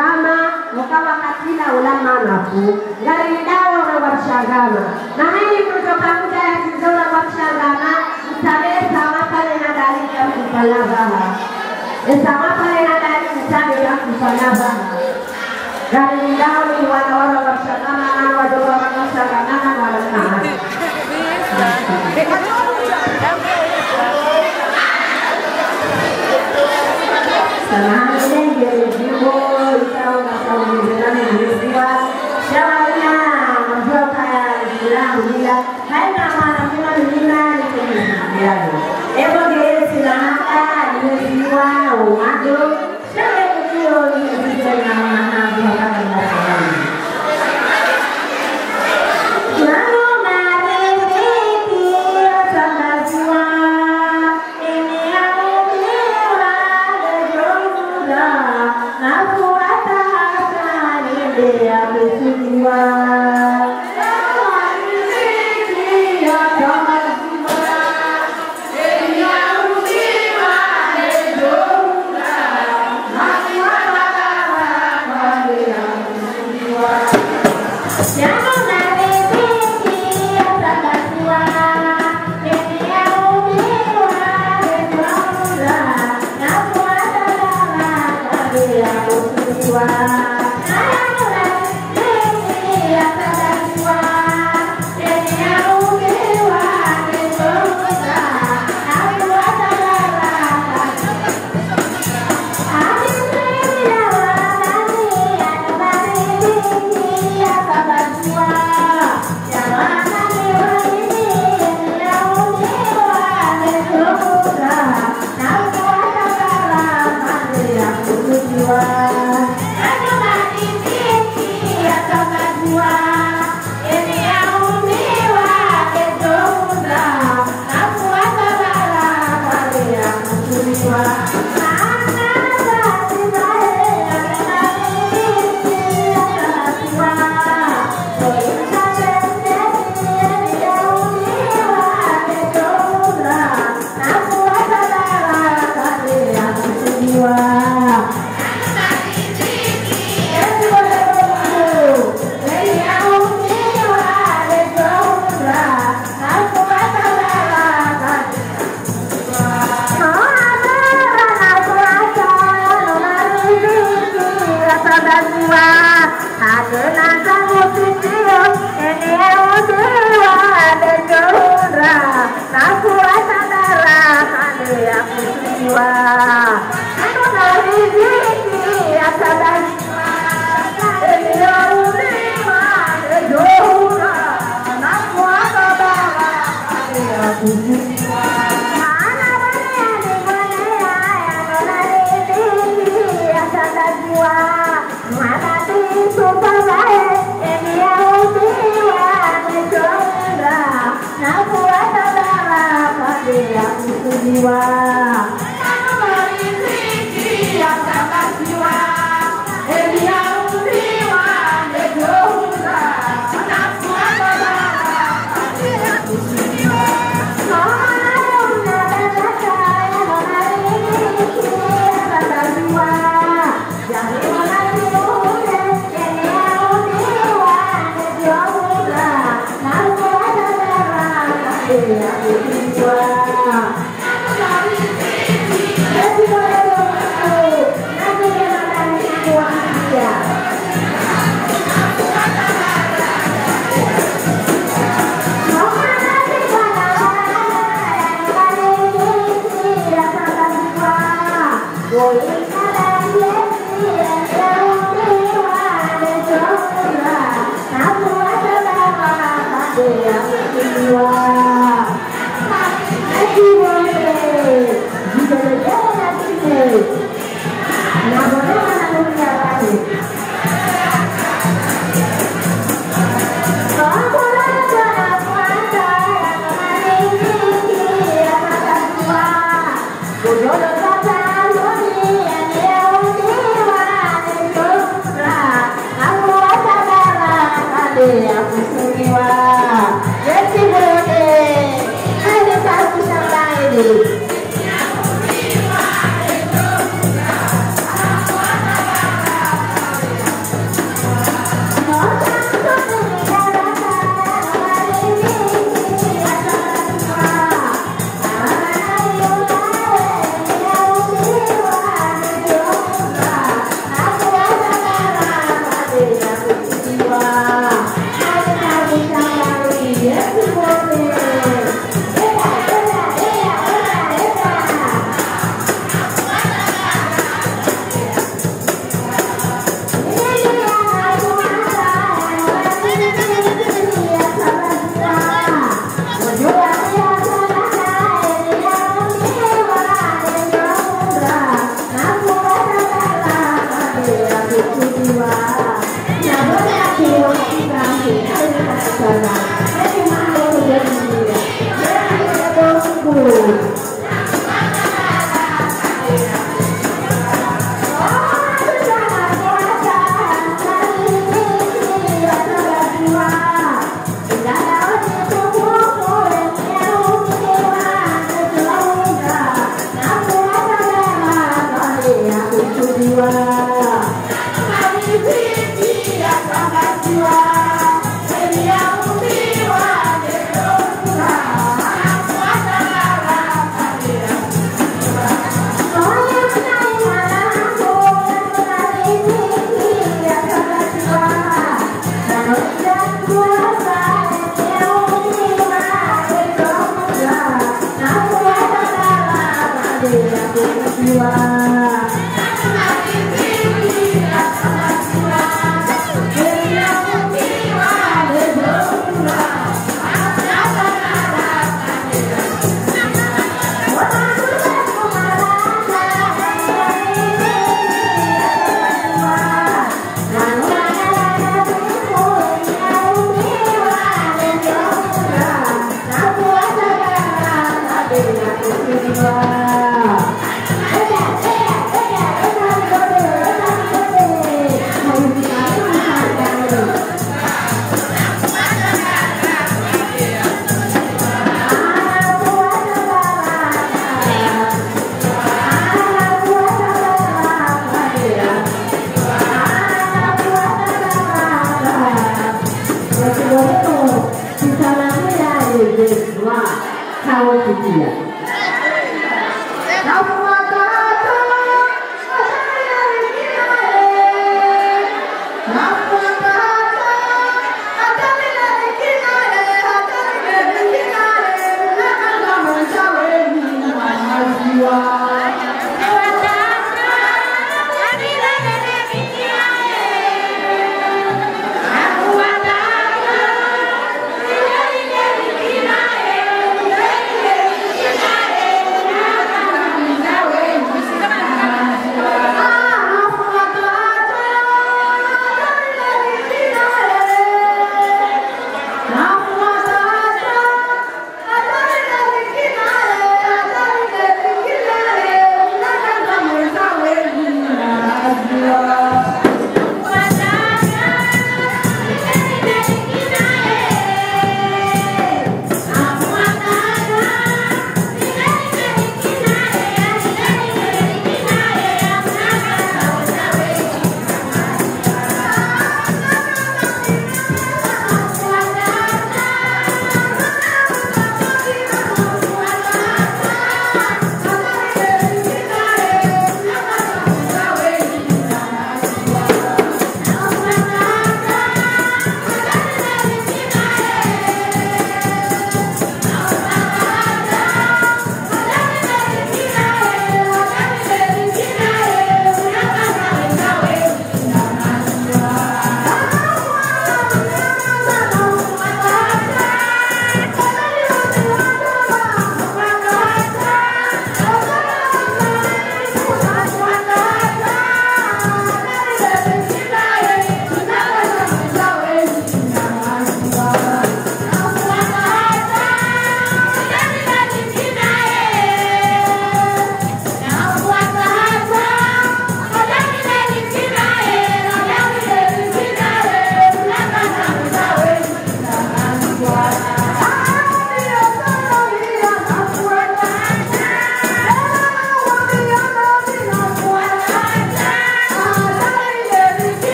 gama mukawakatila ulamanaku ngarindawo wewarshangama nahini mrutokakuta yakizola warshangama msabe esawapale nadalika mkupanavaha esawapale nadali ya msabe yakupanavaha ngarindawo iwanawala warshangama nanawadowa wanoshangamana nawanaa Salam alaikum. আগ্রহ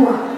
more.